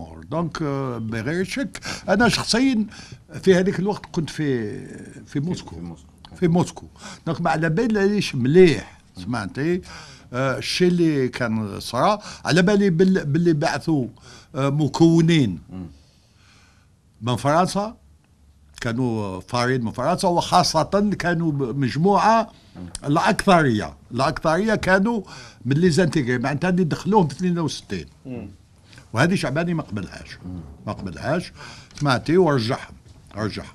الأمور donc بغير شك أنا شخصيا في هذيك الوقت كنت في في موسكو. في موسكو. في موسكو. donc ما على باليش مليح سمعتي؟ آه، الشيء اللي كان صرا على بالي بال- باللي بعثوا آه، مكونين. من فرنسا كانوا فارين من فرنسا وخاصة كانوا مجموعة الأكثرية. الأكثرية كانوا من لي زانتيغري معناتها اللي دخلوهم في 62 وهذه شعباني ما قبلهاش. ما قبلهاش. سمعتي ورجعهم رجعهم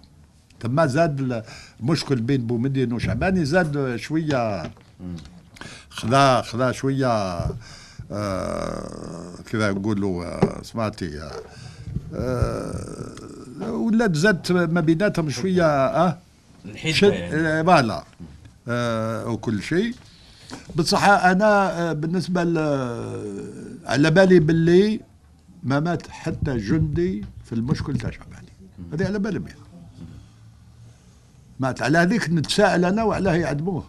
ثم زاد المشكل بين بومدين وشعباني زاد شوية خذا خذا شوية آه كذا نقولوا آه سمعتي آه آه ولات زادت ما بيناتهم شوية آه شد يعني. آه، voilà آه وكل شيء. بصح أنا آه، بالنسبة على بالي باللي ما مات حتى جندي في المشكل تاع شعباني. هذه على بالي بها مات على هذيك نتساءل أنا وعلاه يعدموه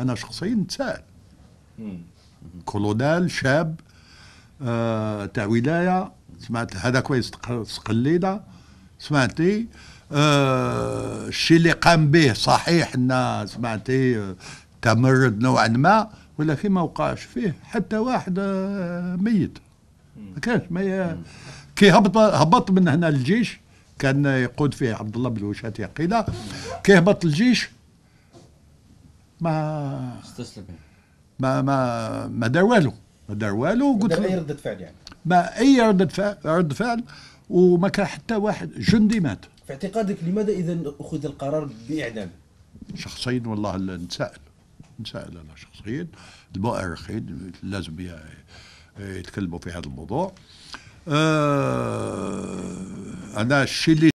أنا شخصيا نتساءل. كولونيل شاب آه تاع ولاية سمعت هذا كويس سقلينا سمعتي؟ آه الشيء اللي قام به صحيح إن سمعتي آه، تمرد نوعا ما ولكن ما وقعش فيه. حتى واحد آه ميت. ما كانش ما ي... كي هبط هبط من هنا الجيش كان يقود فيه عبد الله بن وشات يقيله كي هبط الجيش ما استسلم. يعني. ما ما ما دار والو. ما دار والو قلت قلت أي له ردة فعل يعني. ما أي ردة فعل رد فعل وما كان حتى واحد جندي مات. في اعتقادك لماذا إذا أخذ القرار بإعدام؟ شخصيا والله لا نتساءل نتساءل أنا شخصيا. المؤرخين لازم ي- يتكلموا في هذا الموضوع. آه أنا الشيء اللي